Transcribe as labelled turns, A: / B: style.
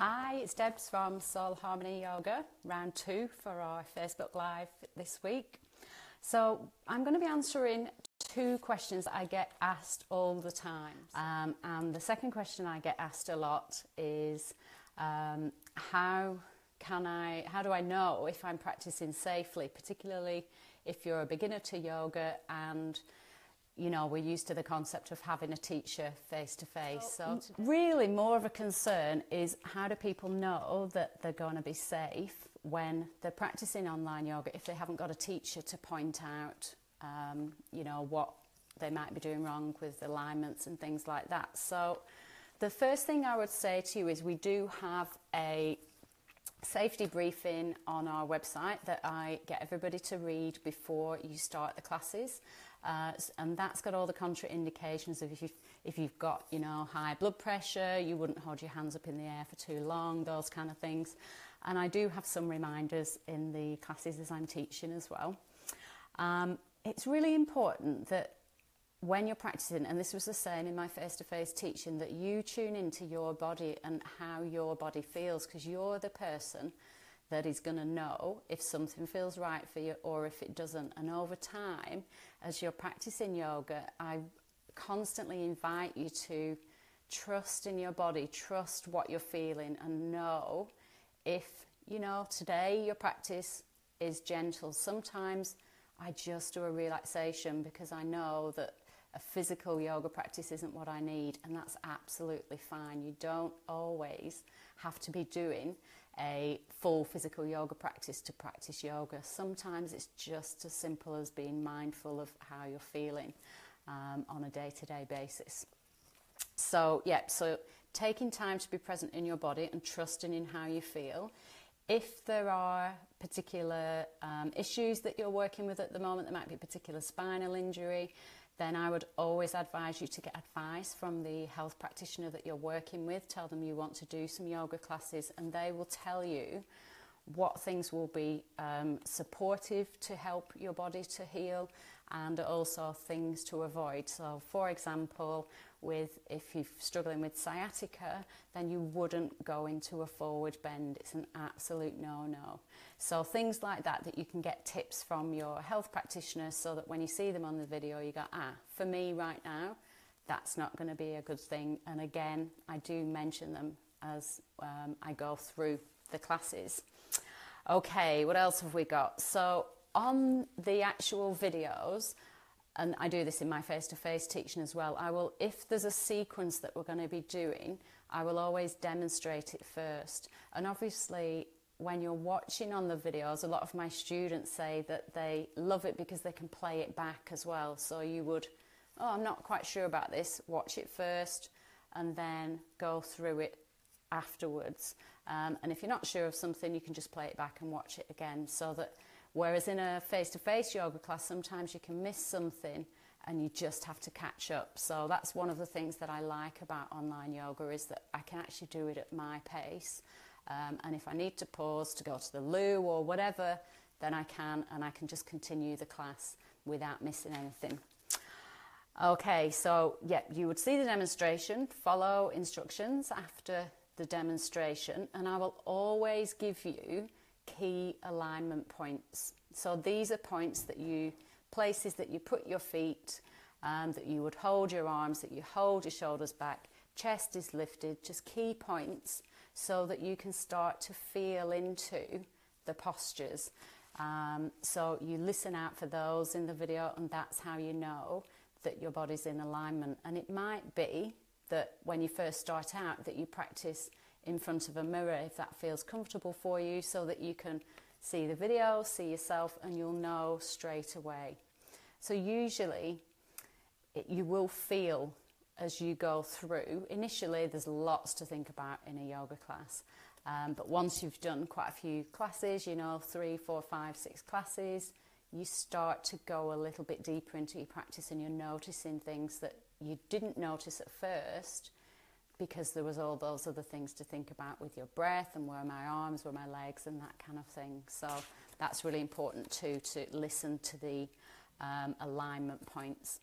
A: Hi, it's Debs from Soul Harmony Yoga, round two for our Facebook Live this week. So, I'm going to be answering two questions I get asked all the time. Um, and the second question I get asked a lot is um, how can I, how do I know if I'm practicing safely, particularly if you're a beginner to yoga and you know, we're used to the concept of having a teacher face to face. So, really, more of a concern is how do people know that they're going to be safe when they're practicing online yoga if they haven't got a teacher to point out, um, you know, what they might be doing wrong with alignments and things like that. So, the first thing I would say to you is we do have a safety briefing on our website that I get everybody to read before you start the classes. Uh, and that's got all the contraindications of if you've, if you've got, you know, high blood pressure, you wouldn't hold your hands up in the air for too long, those kind of things. And I do have some reminders in the classes as I'm teaching as well. Um, it's really important that when you're practicing, and this was the same in my face to face teaching, that you tune into your body and how your body feels because you're the person that is going to know if something feels right for you or if it doesn't. And over time, as you're practicing yoga, I constantly invite you to trust in your body, trust what you're feeling, and know if, you know, today your practice is gentle. Sometimes I just do a relaxation because I know that a physical yoga practice isn't what I need, and that's absolutely fine. You don't always have to be doing a full physical yoga practice to practice yoga. Sometimes it's just as simple as being mindful of how you're feeling um, on a day to day basis. So, yeah, so taking time to be present in your body and trusting in how you feel. If there are particular um, issues that you're working with at the moment, there might be a particular spinal injury, then I would always advise you to get advice from the health practitioner that you're working with. Tell them you want to do some yoga classes, and they will tell you what things will be um, supportive to help your body to heal and also things to avoid. So, for example, with if you're struggling with sciatica, then you wouldn't go into a forward bend. It's an absolute no-no. So things like that that you can get tips from your health practitioner so that when you see them on the video you go, ah, for me right now, that's not going to be a good thing. And again, I do mention them as um, I go through the classes. Okay, what else have we got? So on the actual videos, and I do this in my face to face teaching as well, I will, if there's a sequence that we're going to be doing, I will always demonstrate it first. And obviously, when you're watching on the videos, a lot of my students say that they love it because they can play it back as well. So you would, oh, I'm not quite sure about this, watch it first and then go through it afterwards. Um, and if you're not sure of something, you can just play it back and watch it again so that Whereas in a face to face yoga class, sometimes you can miss something and you just have to catch up. So that's one of the things that I like about online yoga is that I can actually do it at my pace. Um, and if I need to pause to go to the loo or whatever, then I can and I can just continue the class without missing anything. Okay, so yeah, you would see the demonstration, follow instructions after the demonstration, and I will always give you key alignment points. So these are points that you, places that you put your feet, um, that you would hold your arms, that you hold your shoulders back, chest is lifted, just key points so that you can start to feel into the postures. Um, so you listen out for those in the video, and that's how you know that your body's in alignment. And it might be that when you first start out, that you practice in front of a mirror if that feels comfortable for you so that you can see the video, see yourself, and you'll know straight away. So, usually, it, you will feel as you go through. Initially, there's lots to think about in a yoga class, um, but once you've done quite a few classes, you know, three, four, five, six classes, you start to go a little bit deeper into your practice and you're noticing things that you didn't notice at first because there was all those other things to think about with your breath and where my arms, where my legs and that kind of thing. So that's really important too, to listen to the um, alignment points.